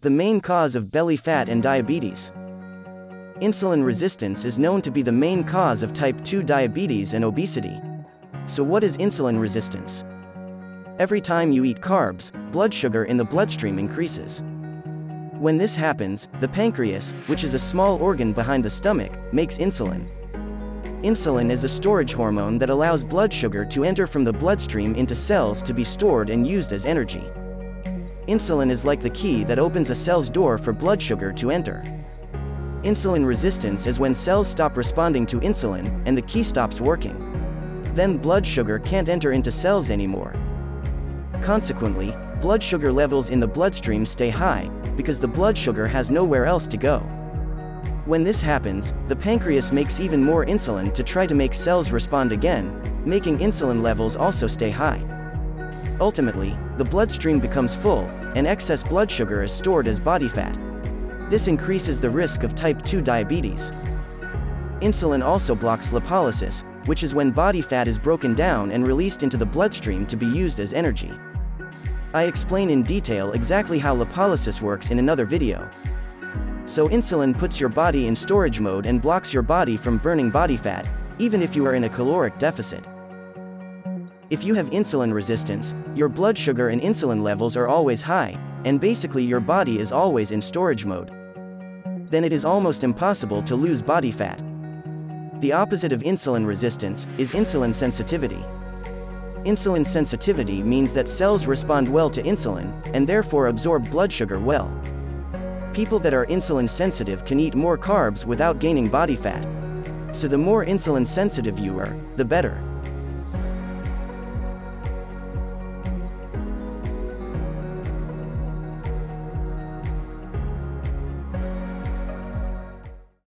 The main cause of belly fat and diabetes. Insulin resistance is known to be the main cause of type 2 diabetes and obesity. So what is insulin resistance? Every time you eat carbs, blood sugar in the bloodstream increases. When this happens, the pancreas, which is a small organ behind the stomach, makes insulin. Insulin is a storage hormone that allows blood sugar to enter from the bloodstream into cells to be stored and used as energy. Insulin is like the key that opens a cell's door for blood sugar to enter. Insulin resistance is when cells stop responding to insulin, and the key stops working. Then blood sugar can't enter into cells anymore. Consequently, blood sugar levels in the bloodstream stay high, because the blood sugar has nowhere else to go. When this happens, the pancreas makes even more insulin to try to make cells respond again, making insulin levels also stay high. Ultimately, the bloodstream becomes full, and excess blood sugar is stored as body fat. This increases the risk of type 2 diabetes. Insulin also blocks lipolysis, which is when body fat is broken down and released into the bloodstream to be used as energy. I explain in detail exactly how lipolysis works in another video. So insulin puts your body in storage mode and blocks your body from burning body fat, even if you are in a caloric deficit. If you have insulin resistance, your blood sugar and insulin levels are always high, and basically your body is always in storage mode. Then it is almost impossible to lose body fat. The opposite of insulin resistance is insulin sensitivity. Insulin sensitivity means that cells respond well to insulin, and therefore absorb blood sugar well. People that are insulin sensitive can eat more carbs without gaining body fat. So the more insulin sensitive you are, the better.